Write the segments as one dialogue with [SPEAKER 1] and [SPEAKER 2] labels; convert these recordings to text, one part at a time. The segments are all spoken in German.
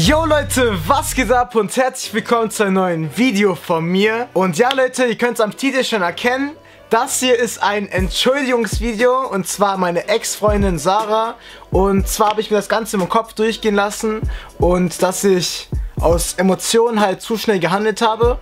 [SPEAKER 1] Yo Leute, was geht ab und herzlich willkommen zu einem neuen Video von mir. Und ja Leute, ihr könnt es am Titel schon erkennen, das hier ist ein Entschuldigungsvideo und zwar meine Ex-Freundin Sarah. Und zwar habe ich mir das Ganze im Kopf durchgehen lassen und dass ich aus Emotionen halt zu schnell gehandelt habe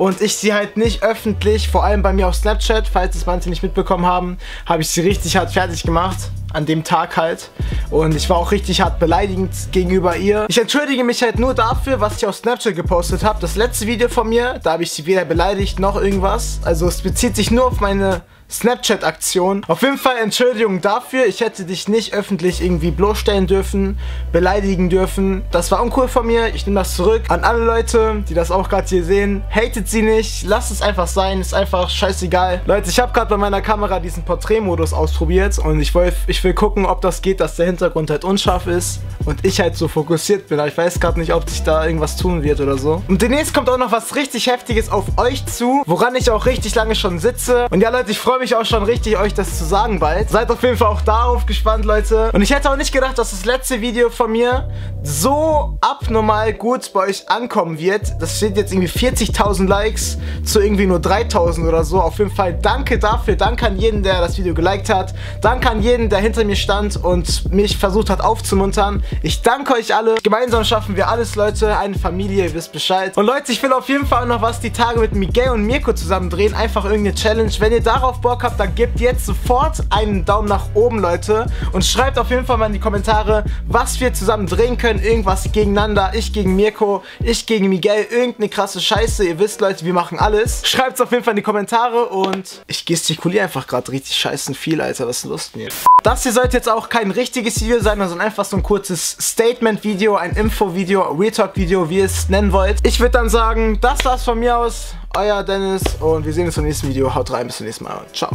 [SPEAKER 1] und ich sie halt nicht öffentlich, vor allem bei mir auf Snapchat, falls es manche nicht mitbekommen haben, habe ich sie richtig hart fertig gemacht an dem Tag halt. Und ich war auch richtig hart beleidigend gegenüber ihr. Ich entschuldige mich halt nur dafür, was ich auf Snapchat gepostet habe. Das letzte Video von mir, da habe ich sie weder beleidigt noch irgendwas. Also es bezieht sich nur auf meine Snapchat-Aktion. Auf jeden Fall Entschuldigung dafür. Ich hätte dich nicht öffentlich irgendwie bloßstellen dürfen, beleidigen dürfen. Das war uncool von mir. Ich nehme das zurück. An alle Leute, die das auch gerade hier sehen, hatet sie nicht. Lasst es einfach sein. Ist einfach scheißegal. Leute, ich habe gerade bei meiner Kamera diesen Porträtmodus ausprobiert und ich, wollt, ich will gucken, ob das geht, dass der Hintergrund halt unscharf ist und ich halt so fokussiert bin. Aber ich weiß gerade nicht, ob sich da irgendwas tun wird oder so. Und demnächst kommt auch noch was richtig Heftiges auf euch zu, woran ich auch richtig lange schon sitze. Und ja, Leute, ich freue mich auch schon richtig, euch das zu sagen bald. Seid auf jeden Fall auch darauf gespannt, Leute. Und ich hätte auch nicht gedacht, dass das letzte Video von mir so abnormal gut bei euch ankommen wird. Das steht jetzt irgendwie 40.000 Likes zu irgendwie nur 3.000 oder so. Auf jeden Fall danke dafür. Danke an jeden, der das Video geliked hat. Danke an jeden, der hinter mir stand und mich versucht hat aufzumuntern. Ich danke euch alle. Gemeinsam schaffen wir alles, Leute. Eine Familie, ihr wisst Bescheid. Und Leute, ich will auf jeden Fall noch was die Tage mit Miguel und Mirko zusammen drehen. Einfach irgendeine Challenge. Wenn ihr darauf Bock habt, dann gebt jetzt sofort einen Daumen nach oben, Leute. Und schreibt auf jeden Fall mal in die Kommentare, was wir zusammen drehen können. Irgendwas gegeneinander. Ich gegen Mirko, ich gegen Miguel. Irgendeine krasse Scheiße. Ihr wisst, Leute, wir machen alles. Schreibt es auf jeden Fall in die Kommentare und ich gestikuliere einfach gerade richtig scheißen viel, Alter. Was ist los mit mir? Das hier sollte jetzt auch kein richtiges Video sein, sondern einfach so ein kurzes Statement-Video, ein Info-Video, Real Talk-Video, wie ihr es nennen wollt. Ich würde dann sagen, das war's von mir aus. Euer Dennis und wir sehen uns im nächsten Video. Haut rein, bis zum nächsten Mal. Ciao.